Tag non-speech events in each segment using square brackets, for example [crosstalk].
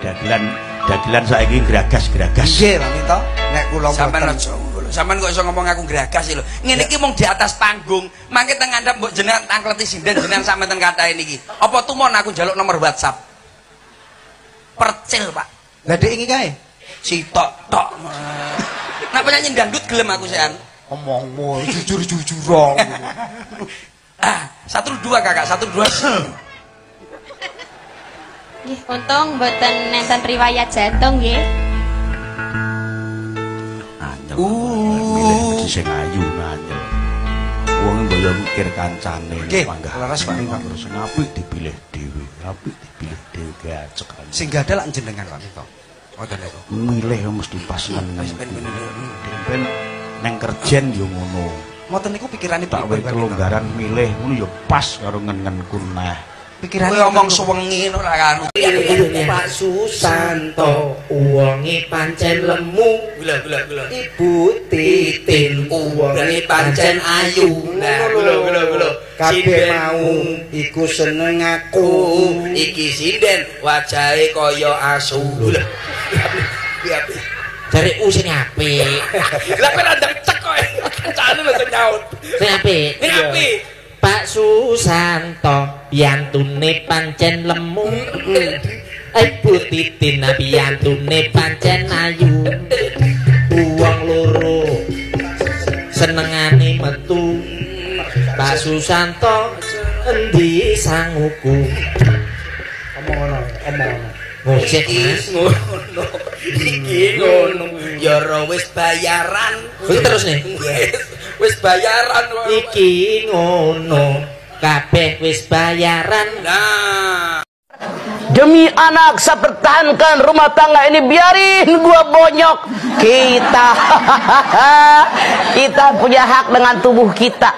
Dagelan dagelan saiki gragas-gragas. Nggih, Pak Minto. Nek kula Sampeyan mboten. aja ngono. Kok iso ngomong aku gragas sih lho. Ngene iki mung di atas panggung. Mangke teng ngandhap mbok jenengan tangkleti sinden jenengan ten kathah niki. Apa tumon aku njaluk nomor WhatsApp? Percil, Pak. Lah dek iki kae. Sitok tok. Nah penyanyi dangdut gelem aku sean. Omongmu jujur-jujuran. Ah, satu dua kakak, satu dua. [laughs] Nggih, untung mboten nenten riwayat jantung nggih. Anyel. Uh, sing ayu anyel. Wong mbaya mikir kancane Nggih, panggah. leres, Pak Minto. Terus apik dipilih dhewe, apik dipilih dhewe gacek. Sing gadah lak jenengan Pak Minto. Ngoten niku. milih mesti pas nenen. Ben neng kerjen yo ngono. Ngoten niku pikirane Tak wae kelonggaran milih ngono yo pas karo ngenenku nah. Pikirane Kowe omong suwengi ngono lah kan. Pak Susanto uwonge pancen lemu Gula gula gula. Ibu Titin uwonge pancen ayu Nah, gula gula gula. Kabeh mau iku seneng aku iki sinden wajahe kaya asu. Lho. Piye. Dari U sing apik Lah kok ndang cek kok. Kancane lho sing nyaut. Sing apik Ning apik. Pak Susanto yantune pancen lemu Ibu Titin yantune pancen ayu Uwong loro senengane metu Pak Susanto endi sanguku Omong ngono, omong ngono. Ngojek Mas. ngono. Iki ngono. Ya ora wis bayaran. Wis terus nih. Wis bayaran. Iki ngono. Kabeh wis bayaran. Nah, Demi anak saya pertahankan rumah tangga ini biarin gua bonyok. Kita [laughs] kita punya hak dengan tubuh kita.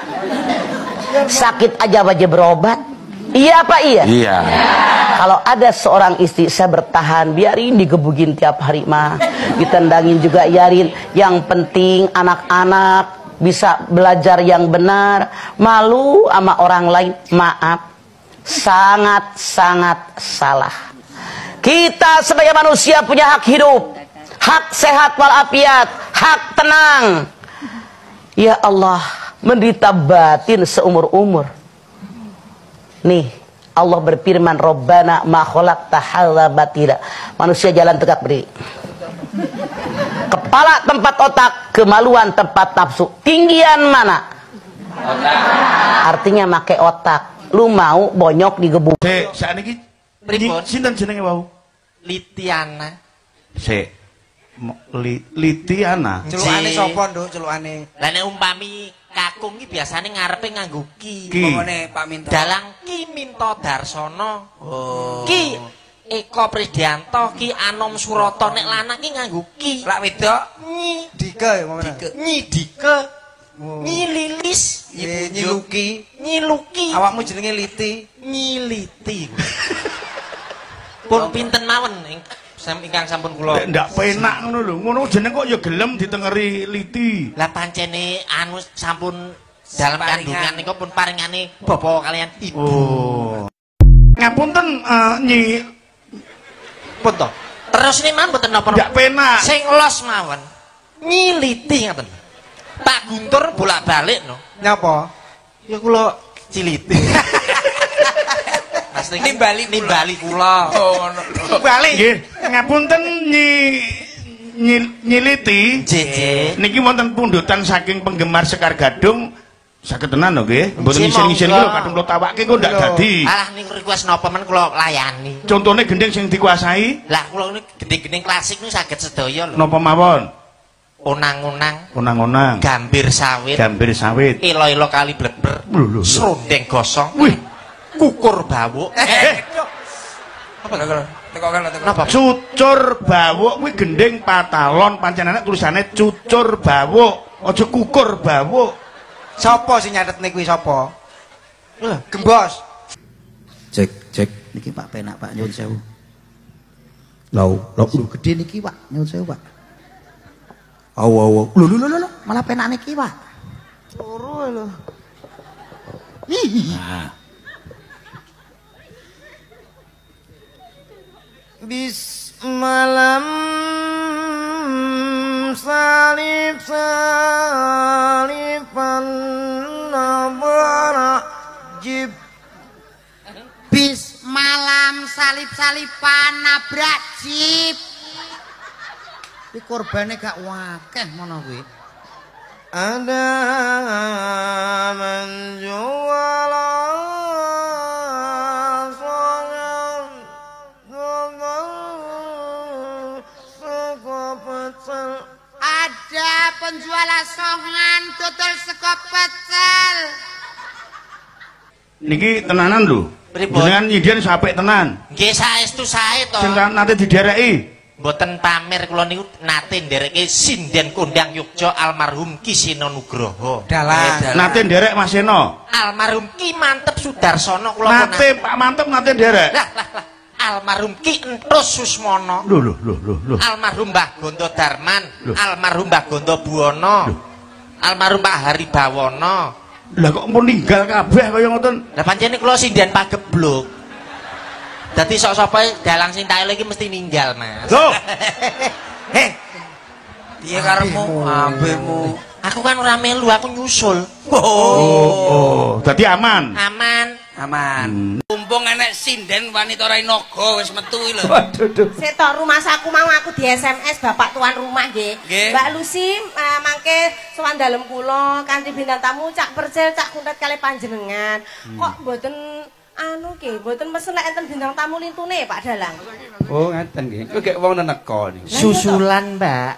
Sakit aja wajib berobat. Iya apa iya? Iya. kalau ada seorang istri saya bertahan biarin digebugin tiap hari mah. Ditendangin juga yarin. Yang penting anak-anak bisa belajar yang benar malu sama orang lain maaf sangat-sangat salah. Kita sebagai manusia punya hak hidup, hak sehat walafiat, hak tenang. Ya Allah, menderita batin seumur-umur. Nih, Allah berfirman, Rabbana ma khalaqta batila. Manusia jalan tegak berdiri. Kepala tempat otak, kemaluan tempat nafsu. Tinggian mana? Artinya make otak. Lu mau bonyok digebuk. Sik, sakniki Pripun? sinten jenenge wau? Litiana. Sik. Mo- Li, Litiana. Celukane sapa, Nduk? Celukane. Lah nek umpami kakung iki biasane ngarepe nganggo ki. Ki. pokoknya Pak Minto. Dalang Ki Minto Darsono. Oh. Ki Eko Prisdianto, Ki Anom Suroto nek lanang ki nganggo ki. Lak wedok Nyi Dika ya, Mama. Nyi Dike. Oh. Nyi Lilis, Nyi Luki. Nyi Luki, Awakmu jenenge Liti. Nyi Liti. [laughs] Pun pinten mawon ing sam ingkang sampun kula. Ndak penak ngono lho. Ngono jeneng kok ya gelem ditengeri Liti. Lah pancene anu sampun dalam kandungan niku pun paringane bapa kalian ibu. Oh. Ngapunten eh, Nyi Pun to. Terus ini mawon mboten napa ndak penak. Sing los mawon. Nyiliti ngaten. Pak Guntur bolak-balik no. Nyapa? Ya kula ciliti. Mas Nimbali kula. nimbali kula. Oh, ngono. Balik. Nggih, ngapunten Nyi Nyi Nyiliti. Jeje. Niki wonten pundutan saking penggemar Sekar Gadung. Saged tenan lho nggih. Mboten ngisin-ngisin monggo. kula kadung kula tawakke kok ndak dadi. Alah niku request napa men kula layani. Contone gending sing dikuasai Lah kula ini gede-gede klasik niku saged sedaya lho. napa mawon? Unang-unang, Unang-unang. gambir sawit, Gambir sawit. ilo-ilo kali bleber, serundeng gosong, Wih, kukur bawuk. eh, Apa lho? Teko kan teko. Napa? cucur bawuk kuwi gending patalon pancen tulisane cucur bawuk, aja kukur bawuk. Sapa sing nyatetne kuwi sapa? Lho, Gembos. Cek cek niki Pak penak Pak nyuwun sewu. Lau, lau lho gede niki Pak, nyuwun sewu Pak. Aw aw aw. Lho lho lho lho, malah penak niki Pak. Loro lho. Ih. Nah, bis malam salib saliban salip-salipan nabrak jeep Iki korbane gak wakeh ngono kuwi. ada menjual ada penjual asongan dodol sego pecel Niki tenanan lho. Pripun? Jenengan nyindian sampai tenan. Nggih saestu sae to. Sing nate didereki. Mboten pamer kula niku nate ndereke sinden kondang Yogya almarhum Ki Sino Nugroho. dalan Nate nderek Mas Seno. Almarhum Ki Mantep Sudarsono kula Nate Pak Mantep nate nderek. Lah lah lah. Almarhum Ki Entus Susmono. Lho lho lho lho lho. Almarhum Mbah Gondo Darman, Loh. almarhum Mbah Gondo Buwono. Almarhum Pak Hari Bawono. Lah kok pun ninggal kabeh kaya ngoten. Lah pancene kula sinden pagebluk. Dadi sok-soke dalang sing tak iki mesti ninggal, Mas. Loh, [laughs] Heh. Piye karepmu? Ambemu. Aku kan ora melu, aku nyusul. oh, oh, dadi aman. Aman. Aman. Mumpung enek sinden wanita rai naga wis metu lho. Sik tok rumah saku mau aku di SMS Bapak tuan rumah nggih. Mbak Lucy eh, mangke sowan dalem kula kanthi bintang tamu Cak Percil Cak Kuntet kali panjenengan. Kok mboten anu nggih, mboten mesen nek enten bintang tamu lintune Pak Dalang. Oh, ngeten nggih. Kok gek wong neneka. Susulan, Mbak.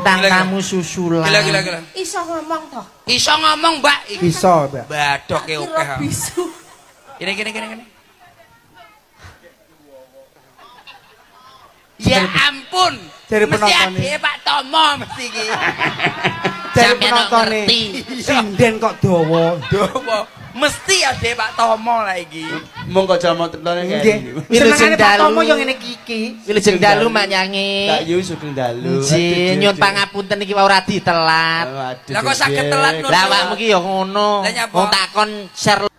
Bintang Gila, tamu susulan. Gila gila gila. Iso ngomong toh. Iso ngomong, Mbak. Iki Bisa, Mbak. badoke Kira oke. bisu. Gini gini gini. Dari- Ya ampun. dari mesti penonton ade Pak Tomo mesti iki. Dari penonton ngerti. sinden kok dawa. Dowo. Mesti ade Pak Tomo lah iki. Monggo jamu tenan nggih kene. senengane Pak Tomo yo ngene iki Wilujeng dalu mak nyanyi. Tak yu sugeng dalu. Nggih, nyuwun pangapunten iki wae ora ditelat. Lah kok saged telat ngono? Lah awakmu ki ya ngono. Wong takon share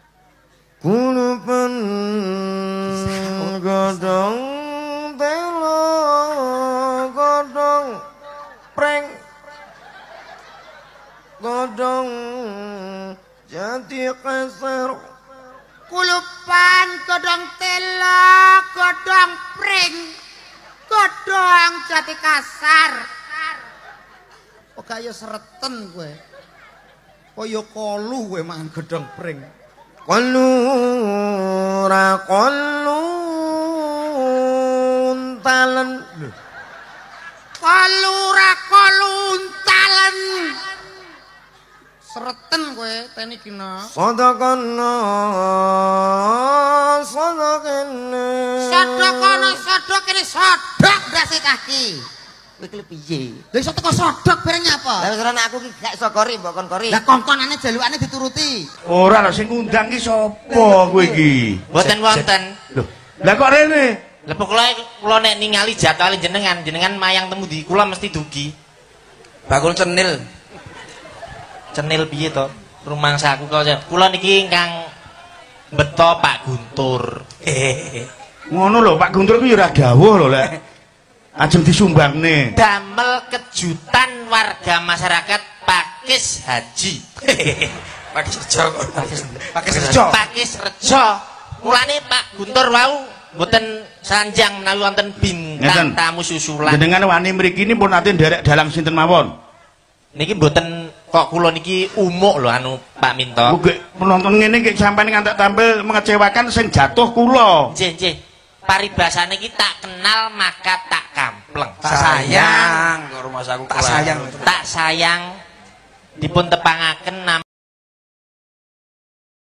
Kulupan godong telo godong preng godong jati kasar. Kulupan godong telo godong pring godong jati kasar. Kok kaya sereten kowe. Kaya kolu kowe mangan gedhong pring. Kalu ra kalu talen kalura kaluntalen Sereten kowe teni kina. sadakana sadakene sodok kene sodok ndase kaki kowe ki piye Lah iso teko sodok bareng nyapa? Lah wis aku ki gak iso kori mbok kon kori Lah kongkonane jalukane dituruti. Ora lho sing ngundang ki sapa kowe iki? Mboten wonten. Lho, lah kok rene? Lah pokoke kula nek ningali jadwal jenengan, jenengan mayang temu di kula mesti dugi. Bakul cenil. Cenil piye to? Rumangsaku kok kula niki ingkang beto Pak Guntur. Hehehe. Ngono lho, Pak Guntur ku ya ora dawuh lho lek. Ajeng disumbangne. Damel kejutan warga masyarakat Pakis Haji. [laughs] Pakai sejo kok. pakai sejo Pakis Rejo. Mulane Pak Guntur wau mboten sanjang menawi wonten bintang tamu susulan. Jenengan wani mriki ini pun nate nderek dalang sinten mawon. Niki mboten kok kula niki umuk lho anu Pak Minto. Oke, penonton ngene iki sampean ngantek tampil mengecewakan sing jatuh kula. Nggih, nggih. Paribasane iki tak kenal maka tak kampleng. Tak sayang kok rumah saku tak sayang Tak sayang dipun tepangaken